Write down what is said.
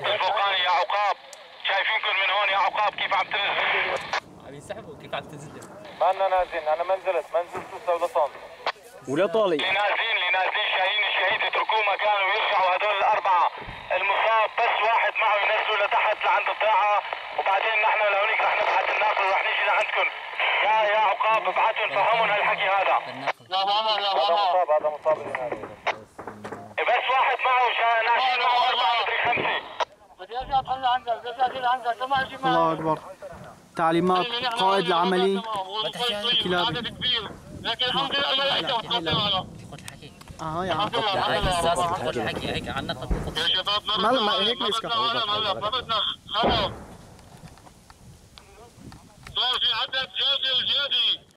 الفوقاني يا عقاب. شايفينكم من هون يا عقاب كيف عم تنزل عم ينسحبوا كيف عم تنزل ما لنا نازلين أنا ما نزلت ما نزلت لسه ولا طن ولا طالي. اللي نازلين اللي نازلين شاهين الشهيد يتركوه مكانه ويرجعوا هدول الأربعة. المصاب بس واحد معه ينزلوا لتحت لعند الضيعه وبعدين نحن لهونيك رح نبعث الناقل ورح نيجي لعندكم يا يا عقاب ابعثوا فهمهم هالحكي هذا. هذا مصاب هذا مصاب. بس واحد معه شا- ناشئين معه أربعة. الله أكبر. تعليمات قائد العملي. كلابي لكن الحمد لله حكي آه يا عم. هيك حكي هيك عن نقد يا شباب ما- ما- هيك ما يسكت. ما بدنا. خلاص.